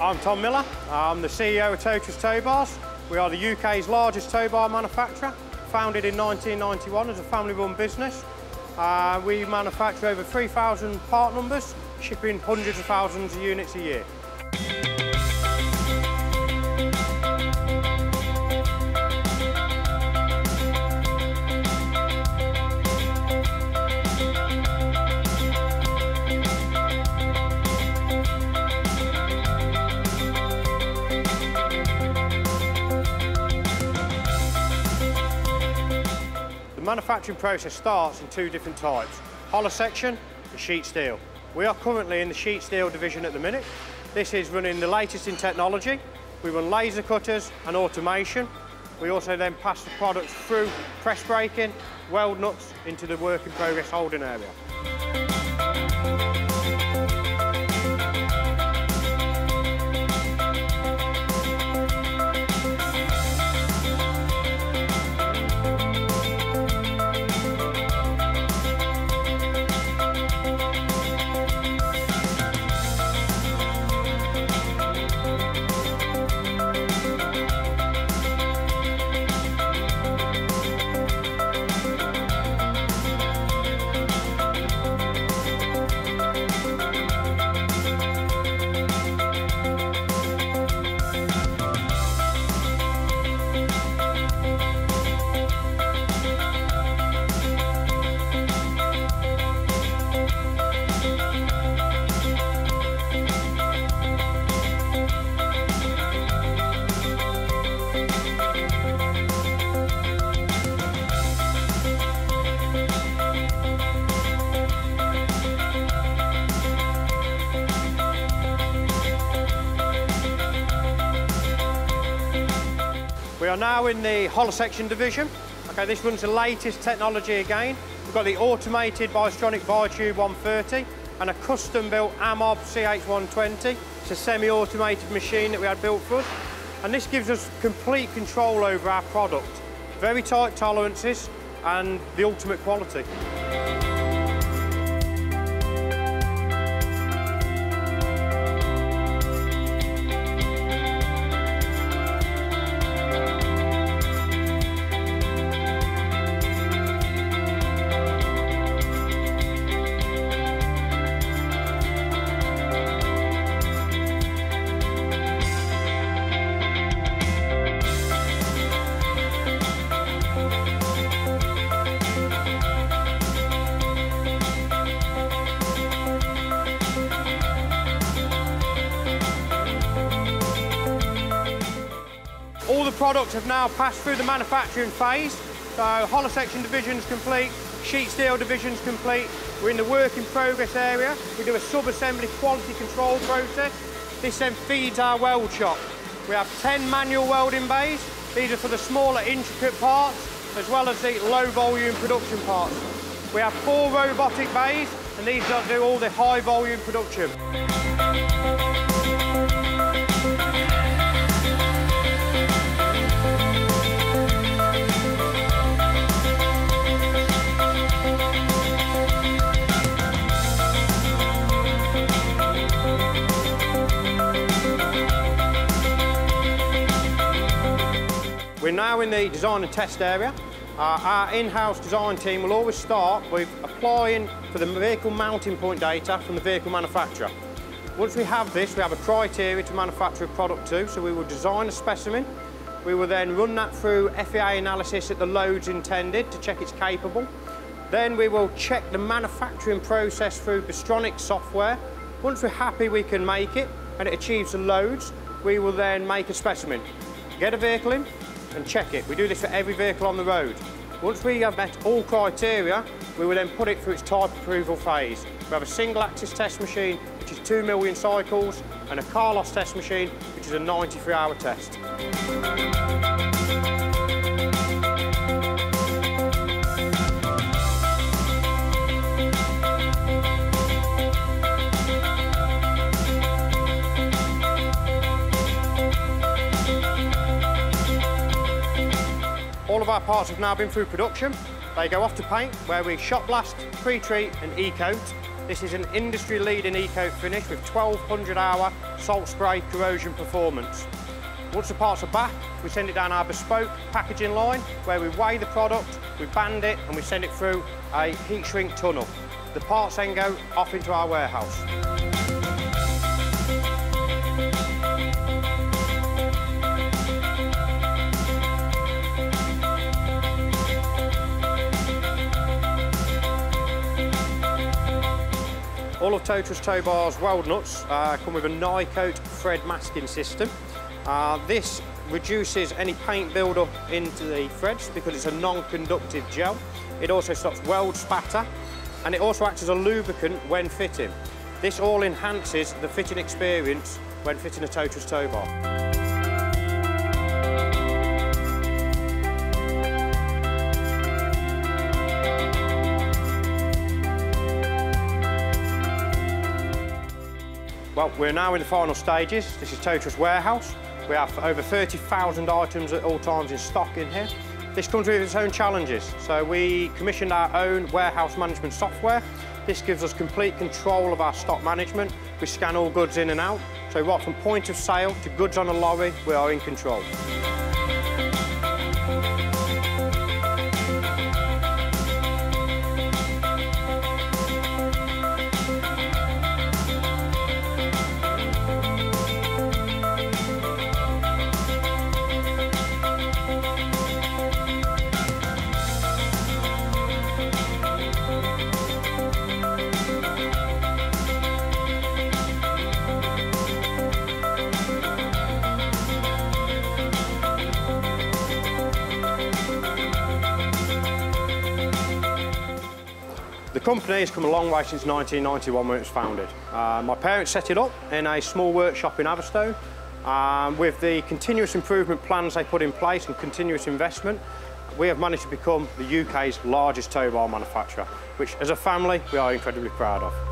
I'm Tom Miller. I'm the CEO of Tow-Trust Tow Bars. We are the UK's largest tow bar manufacturer, founded in 1991 as a family-run business. Uh, we manufacture over 3,000 part numbers, shipping hundreds of thousands of units a year. Manufacturing process starts in two different types, hollow section and sheet steel. We are currently in the sheet steel division at the minute. This is running the latest in technology. We run laser cutters and automation. We also then pass the products through press braking, weld nuts into the work in progress holding area. We are now in the hollow section division. Okay, this runs the latest technology again. We've got the automated Bystronic ByTube 130 and a custom-built AMOB CH120. It's a semi-automated machine that we had built for us. And this gives us complete control over our product. Very tight tolerances and the ultimate quality. Products have now passed through the manufacturing phase. So hollow section division's complete, sheet steel division's complete. We're in the work in progress area. We do a sub-assembly quality control process. This then feeds our weld shop. We have 10 manual welding bays. These are for the smaller intricate parts, as well as the low volume production parts. We have four robotic bays, and these do all the high volume production. We're now in the design and test area. Uh, our in-house design team will always start with applying for the vehicle mounting point data from the vehicle manufacturer. Once we have this, we have a criteria to manufacture a product to, so we will design a specimen. We will then run that through FEA analysis at the loads intended to check it's capable. Then we will check the manufacturing process through Bystronic software. Once we're happy we can make it and it achieves the loads, we will then make a specimen. Get a vehicle in, and check it. We do this for every vehicle on the road. Once we have met all criteria, we will then put it through its type approval phase. We have a single axis test machine, which is 2 million cycles, and a car loss test machine, which is a 93 hour test. Our parts have now been through production. They go off to paint, where we shot blast, pre-treat and e-coat. This is an industry-leading eco finish with 1200 hour salt spray corrosion performance. Once the parts are back, we send it down our bespoke packaging line where we weigh the product, we band it and we send it through a heat shrink tunnel. The parts then go off into our warehouse. All of Tow-Trust tow bars weld nuts uh, come with a Nycoat thread masking system. Uh, this reduces any paint build-up into the threads because it's a non-conductive gel. It also stops weld spatter and it also acts as a lubricant when fitting. This all enhances the fitting experience when fitting a Tow-Trust tow bar. Well, we're now in the final stages. This is Tow-Trust Warehouse. We have over 30,000 items at all times in stock in here. This comes with its own challenges. So we commissioned our own warehouse management software. This gives us complete control of our stock management. We scan all goods in and out. So right from point of sale to goods on a lorry, we are in control. Company has come a long way since 1991 when it was founded. Uh, my parents set it up in a small workshop in Atherstone. Um, with the continuous improvement plans they put in place and continuous investment, we have managed to become the UK's largest tow bar manufacturer, which as a family we are incredibly proud of.